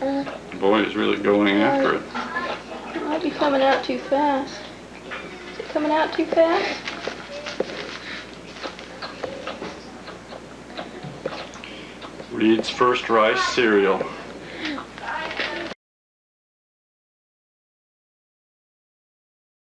The boy is really going after it. It might be coming out too fast. Is it coming out too fast? Reed's first rice cereal.